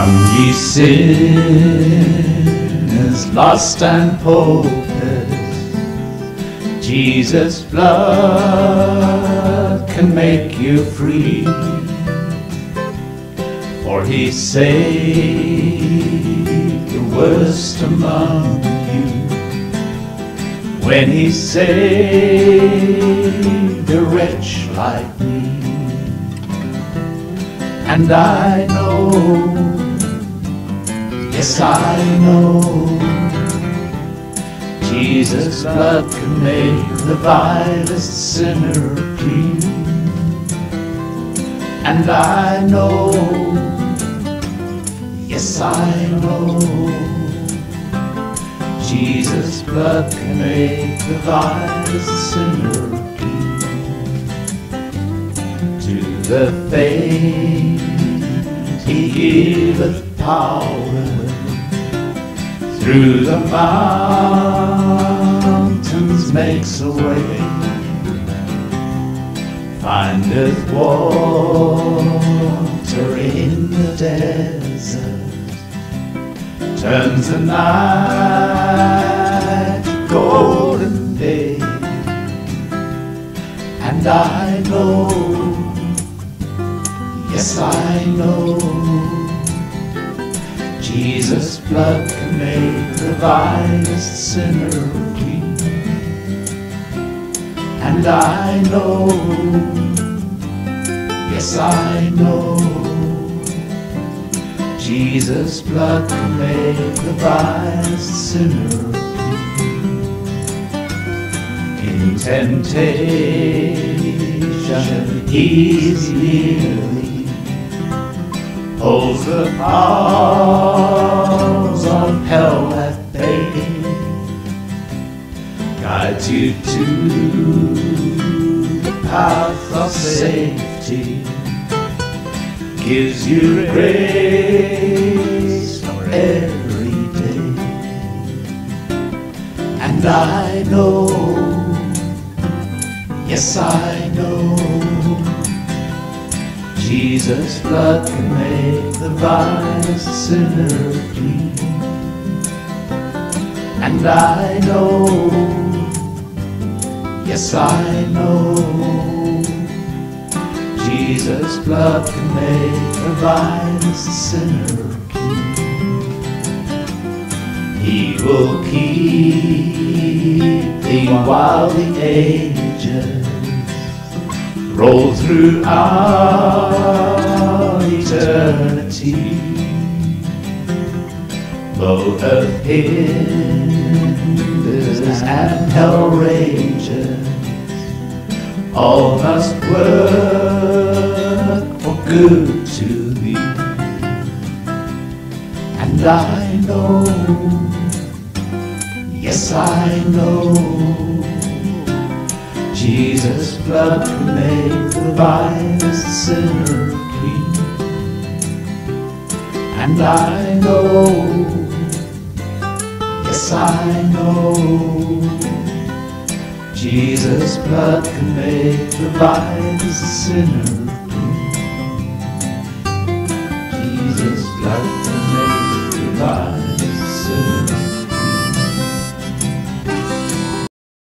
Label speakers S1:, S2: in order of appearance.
S1: We sinners lost and hopeless, Jesus' blood can make you free. For he saved the worst among you when he saved a wretch like me. And I know, yes I know, Jesus' blood can make the vilest sinner clean. And I know, yes I know, Jesus' blood can make the vilest sinner clean. To the faint he giveth power through the mountains makes a way. Findeth water in the desert. Turns the night to golden day. And I know yes I know Jesus' blood can make the vilest sinner clean. And I know, yes I know, Jesus' blood can make the vilest sinner clean. In temptation, He's nearly holds the paws guides you to the path of safety, gives you grace for every day. And I know, yes I know, Jesus' blood can make the vilest sinner clean. And I know, yes I know, Jesus' blood can make the vilest sinner clean. He will keep thee while the ages roll throughout eternity. Though earth hinders and hell rages, all must work for good to thee. And I know, yes I know, Jesus' blood can make the vilest sinner clean. And I know, I know, Jesus' blood can make the vilest sinner